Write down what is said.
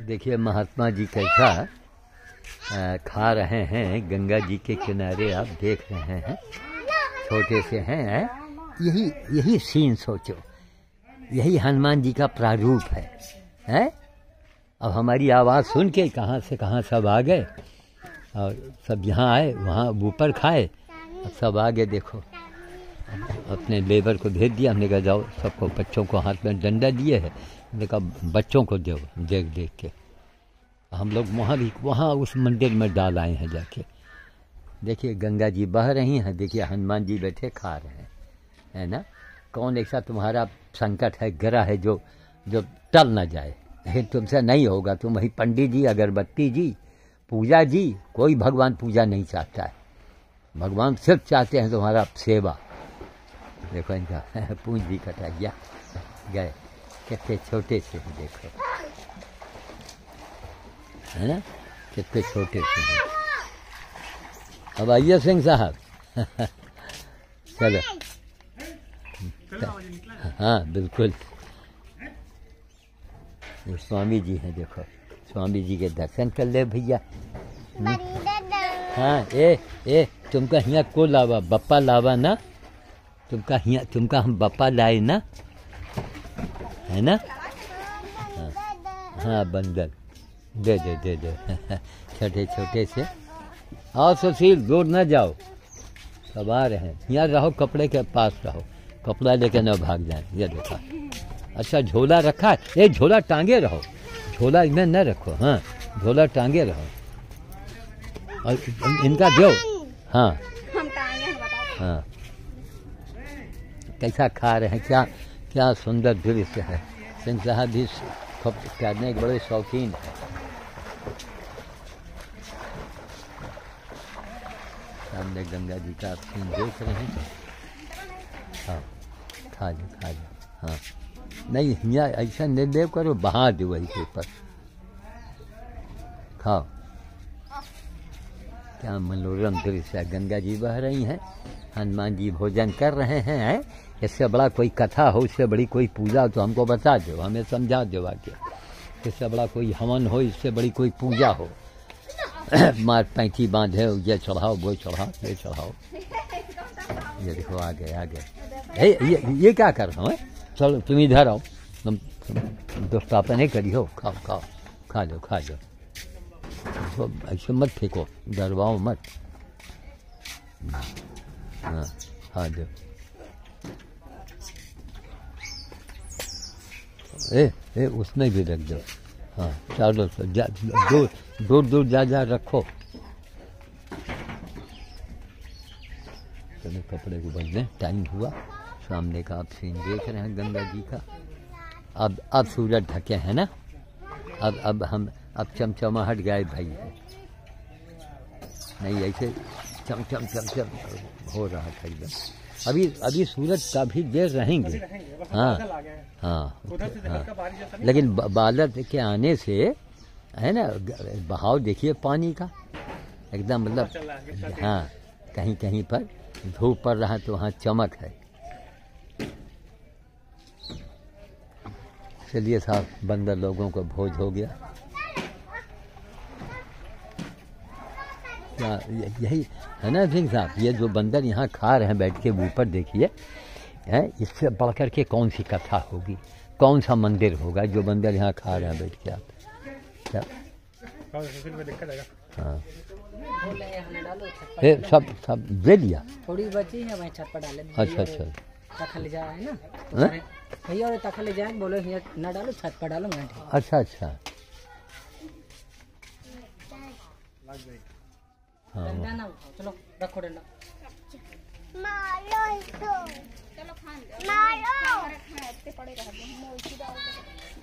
देखिए, महात्मा जी कैसा खा रहे हैं गंगा जी के किनारे, आप देख रहे हैं। छोटे से हैं यही यही सीन सोचो। यही हनुमान जी का प्रारूप है, हैं? अब हमारी आवाज़ सुन के कहाँ से कहाँ सब आ गए? और सब यहाँ आए, वहाँ ऊपर खाए। अब सब आगे देखो। अपने लेबर को भेज दिया। हमने कहा, जाओ, सबको, बच्चों को हाथ में डंडा दिए है। हमने कहा, बच्चों को दो, देख देख के। हम लोग वहाँ भी, वहाँ उस मंदिर में डाल आए हैं जाके। देखिए, गंगा जी बह रही हैं, देखिए, हनुमान जी बैठे, खा रहे हैं। है ना? कौन ऐसा तुम्हारा संकट है, ग्रह है, जो जो टल ना जाए? लेकिन तुमसे नहीं होगा। तुम वही पंडित जी, अगरबत्ती जी, पूजा जी, कोई भगवान पूजा नहीं चाहता है। भगवान सिर्फ़ चाहते हैं तुम्हारा सेवा। देखो इनका पूंजी कटा गया। गए। कितने छोटे से हैं देखो। है ना? कितने छोटे से हैं अब आइए सिंह साहब। चलो। हाँ बिल्कुल। स्वामी जी हैं देखो। स्वामी जी के दर्शन कर ले भैया। हाँ ए ए तुमका हिया को लावा बप्पा लावा ना? तुमका हिया तुमका हम बप्पा लाए ना? है ना? हाँ, हाँ बंदर। दे दे दे दे। छोटे छोटे से। आओ सुशील दूर न जाओ। सब आ रहे हैं। यहाँ रहो कपड़े के पास रहो। कपड़ा लेके न भाग जाए। ये देखा। अच्छा झोला रखा है। ये झोला टांगे रहो। झोला इनमें न रखो हाँ। झोला टांगे रहो। और इनका दो हाँ। हाँ। कैसा खा रहे हैं, क्या क्या सुंदर दृश्य है। सिंह साहब भी खूब करने के बड़े शौकीन है। सामने गंगा जी का सीन देख रहे हैं। हाँ खा लो खा लो। हाँ। नहीं, यहाँ ऐसा निर्देव करो बहा दो वही के ऊपर। खाओ। क्या मनोरम दृश्य है। गंगा जी बह रही हैं। हनुमान जी भोजन कर रहे हैं? इससे बड़ा कोई कथा हो, इससे बड़ी कोई पूजा हो तो हमको बता दो, हमें समझा दो आके इससे बड़ा कोई हवन हो, इससे बड़ी कोई पूजा हो। मार पैंती बांधे, ये चढ़ाओ, वो चढ़ाओ, ये चढ़ाओ। ये देखो आ गए आ गए ये ये क्या कर रहा हूँ चलो, तुम इधर आओ। तुम तुम दोस्तापा नहीं करी हो? खाओ खाओ, खा लो खा लो तो ऐसे मत फेंको, डरवाओ मत। हाँ खा दो। ए ए उसमें भी रख दो। हाँ चारों से दूर दूर दूर जा जा रखो। चलो कपड़े को बदलें। टाइम हुआ। सामने का आप सीन देख रहे हैं गंगा जी का। अब अब सूरज ढके हैं ना? अब अब हम अब चमचमाहट गए भाई है। नहीं ऐसे चम चम चम चम हो रहा था एकदम। अभी अभी सूरज काफ़ी देर रहेंगे। हाँ। हाँ। हाँ। लेकिन बादल के आने से है ना बहाव देखिए पानी का। एकदम मतलब हाँ कहीं कहीं पर धूप पड़ रहा तो वहाँ चमक है। चलिए साहब बंदर लोगों को भोज हो गया। क्या यही है ना सिंह साहब? ये जो बंदर यहाँ खा रहे हैं बैठ के ऊपर देखिए। है? इससे बढ़कर के कौन सी कथा होगी? कौन सा मंदिर होगा जो बंदर यहाँ खा रहे हैं बैठ के आप? हाँ। ये सब सब दे दिया? थोड़ी बची है वहीं छत पर डाले। अच्छा अच्छा। तखा ले जाए ना? तो हैं? भैया और तखा ले जाए बोलो भैया न डालो छत पर डालो मैं अच्छा अच्छा। हाँ ना चलो रखो डंडा। मारो इसको चलो खान मारो पड़े रह गए हम उसी डाल दो।